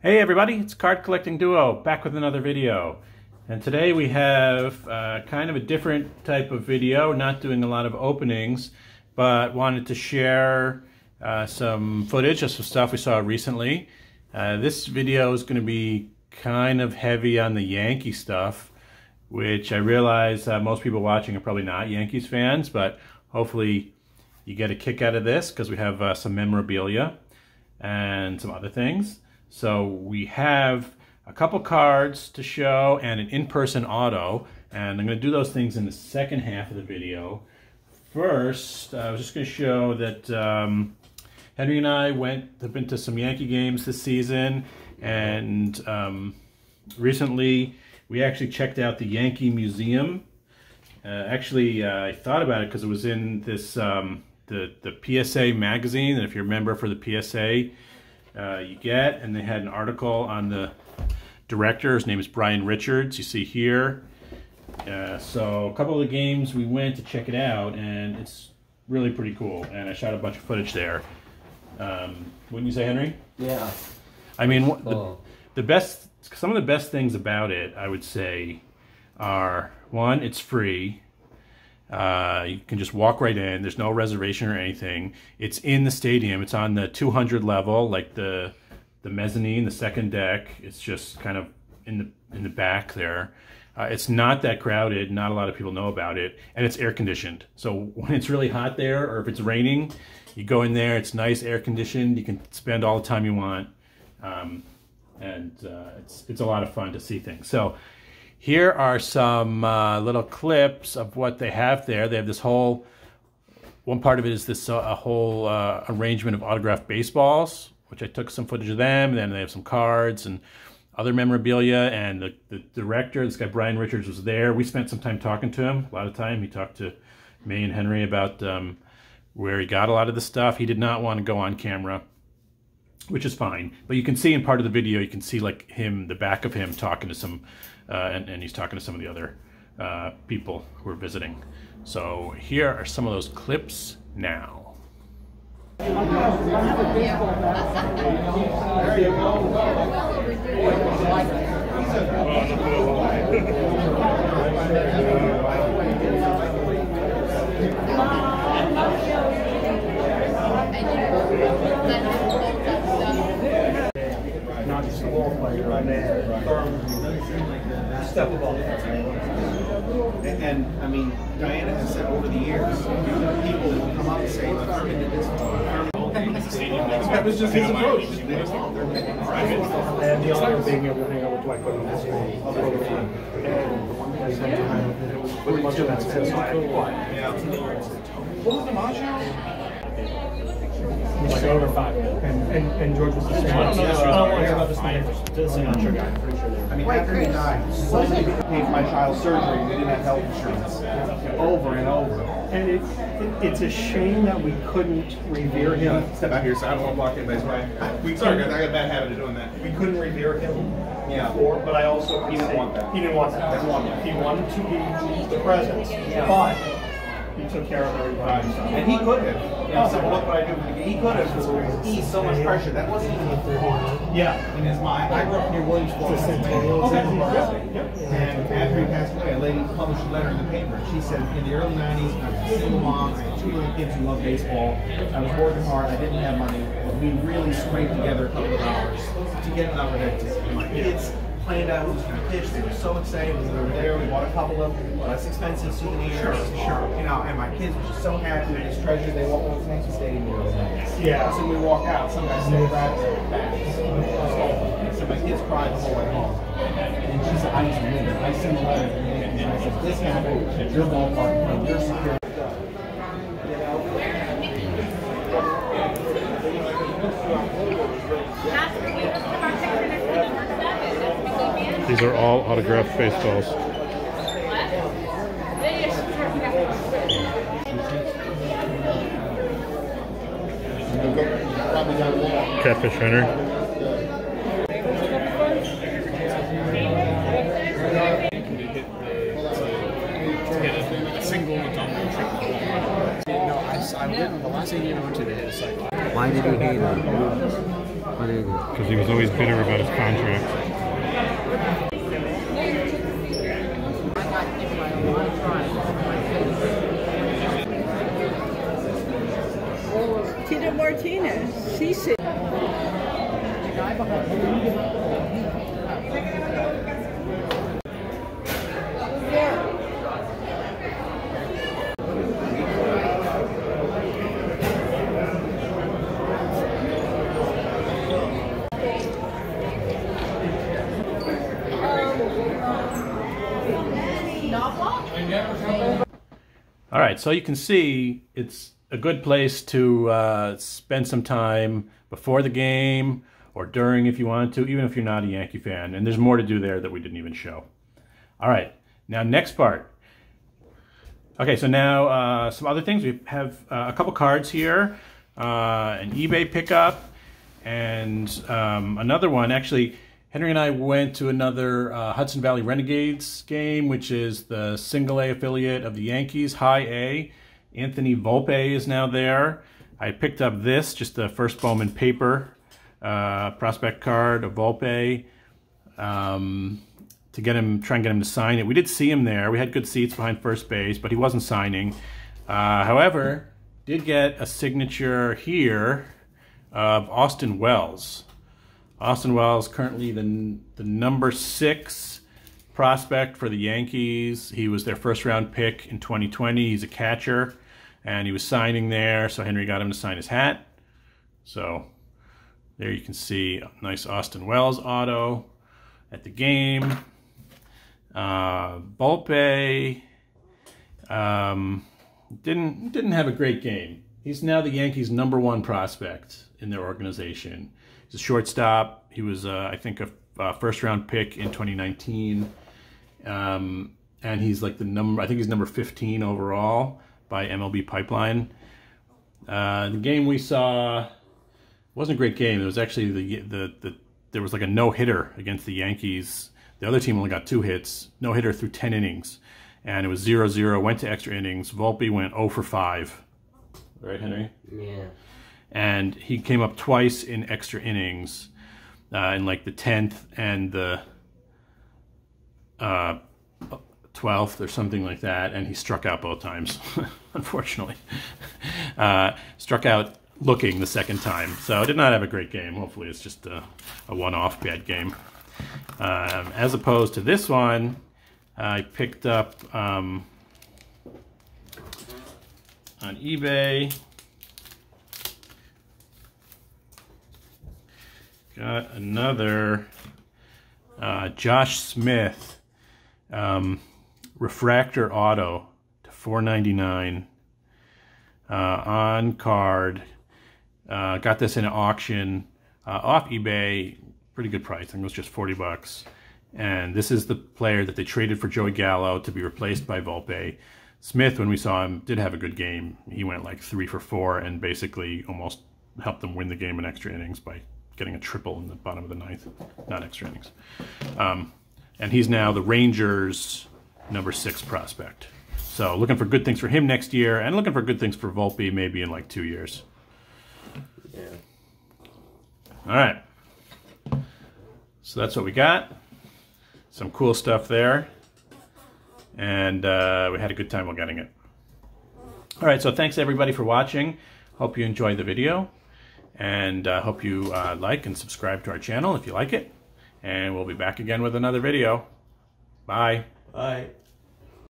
Hey everybody, it's Card Collecting Duo, back with another video. And today we have uh, kind of a different type of video, not doing a lot of openings, but wanted to share uh, some footage of some stuff we saw recently. Uh, this video is going to be kind of heavy on the Yankee stuff, which I realize uh, most people watching are probably not Yankees fans, but hopefully you get a kick out of this because we have uh, some memorabilia and some other things. So we have a couple cards to show and an in-person auto, and I'm going to do those things in the second half of the video. First, I was just going to show that um, Henry and I went have been to some Yankee games this season, and um, recently we actually checked out the Yankee Museum. Uh, actually, uh, I thought about it because it was in this um, the the PSA magazine, and if you're a member for the PSA, uh, you get, and they had an article on the director. His name is Brian Richards. You see here. Uh, so a couple of the games we went to check it out, and it's really pretty cool. And I shot a bunch of footage there. Um, wouldn't you say, Henry? Yeah. I mean, the, the best, some of the best things about it, I would say, are one, it's free. Uh, you can just walk right in. There's no reservation or anything. It's in the stadium. It's on the 200 level, like the the mezzanine, the second deck. It's just kind of in the in the back there. Uh, it's not that crowded. Not a lot of people know about it, and it's air conditioned. So when it's really hot there, or if it's raining, you go in there. It's nice, air conditioned. You can spend all the time you want, um, and uh, it's it's a lot of fun to see things. So here are some uh, little clips of what they have there. They have this whole, one part of it is this uh, a whole uh, arrangement of autographed baseballs, which I took some footage of them. And then they have some cards and other memorabilia. And the, the director, this guy Brian Richards, was there. We spent some time talking to him. A lot of time. He talked to me and Henry about um, where he got a lot of the stuff. He did not want to go on camera which is fine. But you can see in part of the video, you can see like him, the back of him talking to some, uh, and, and, he's talking to some of the other uh, people who are visiting. So here are some of those clips now. Step above. And, and, I mean, Diana has said over the years, people will come up and say, Thurman did this. That was just his approach. And the honor of being able to hang out with Dwight Gooden this way. And pretty much of that success. What was the DiMaggio? Like over five. And, and, and George was the same. I don't know. I don't want to hear about this thing. This is an guy. I'm pretty sure. I mean, after he died, so many paid my child's surgery and they didn't have health insurance. Over and over. And it, it, it's a shame that we couldn't revere him. Step out here, so I don't want to block anybody's way. We, sorry, guys, I got a bad habit of doing that. We couldn't revere him Yeah. before, but I also He didn't want that. He didn't want that. Didn't. He wanted to be the president, but he took care of everybody. himself. And he could have. You know, so look what I do. He could have eased so much pressure. That wasn't even Yeah. in his mind. I grew up near Williamsport. Okay. And after he passed away, a lady published a letter in the paper. She said, in the early 90s, I was a single mom. I had two little kids who loved baseball. I was working hard. I didn't have money. But we really scraped together a couple of hours to get an opportunity. My kids planned out who was to pitch. They were so excited when we were there. We bought a couple of less expensive souvenirs. Sure, sure. You know, and my kids were just so happy with this treasure. They walked over to Yankee Stadium the other day. Yeah. So we walk out. Some guy said, "Brad, back." So my kids cried the whole way home. And she said, I just knew it. I sent a letter to the Yankees. And I said, this happened at your ballpark, and your security. These are all autographed baseballs. Catfish Hunter. Why did he hate him? Because he was always bitter about his contract. Tita Martinez. She said. All right, so you can see it's a good place to uh, spend some time before the game or during if you wanted to, even if you're not a Yankee fan. And there's more to do there that we didn't even show. All right, now next part. Okay, so now uh, some other things. We have uh, a couple cards here, uh, an eBay pickup, and um, another one. Actually, Henry and I went to another uh, Hudson Valley Renegades game, which is the single A affiliate of the Yankees, High A. Anthony Volpe is now there. I picked up this, just the first Bowman paper uh, prospect card of Volpe um, to get him, try and get him to sign it. We did see him there. We had good seats behind first base, but he wasn't signing. Uh, however, did get a signature here of Austin Wells. Austin Wells currently the the number six prospect for the Yankees. He was their first round pick in 2020. He's a catcher, and he was signing there. So Henry got him to sign his hat. So there you can see nice Austin Wells auto at the game. Uh, Volpe um, didn't didn't have a great game. He's now the Yankees' number one prospect in their organization. He's a shortstop. He was, uh, I think, a, a first round pick in 2019. Um, and he's like the number, I think he's number 15 overall by MLB Pipeline. Uh, the game we saw wasn't a great game. It was actually the, the, the there was like a no hitter against the Yankees. The other team only got two hits, no hitter through 10 innings. And it was 0 0, went to extra innings. Volpe went 0 for 5. Right, Henry? Yeah. and he came up twice in extra innings, uh, in like the tenth and the uh, twelfth or something like that, and he struck out both times. unfortunately, uh, struck out looking the second time. So I did not have a great game. Hopefully, it's just a, a one-off bad game. Um, as opposed to this one, I picked up um, on eBay. Got another uh, Josh Smith um, refractor auto to 4.99 uh, on card. Uh, got this in an auction uh, off eBay, pretty good price. I think it was just 40 bucks. And this is the player that they traded for Joey Gallo to be replaced by Volpe. Smith, when we saw him, did have a good game. He went like three for four and basically almost helped them win the game in extra innings by getting a triple in the bottom of the ninth, not extra innings. Um, and he's now the Rangers' number six prospect. So looking for good things for him next year, and looking for good things for Volpe maybe in like two years. Yeah. All right. So that's what we got. Some cool stuff there. And uh, we had a good time while getting it. All right, so thanks everybody for watching. Hope you enjoyed the video. And uh, hope you uh, like and subscribe to our channel if you like it. And we'll be back again with another video. Bye. Bye.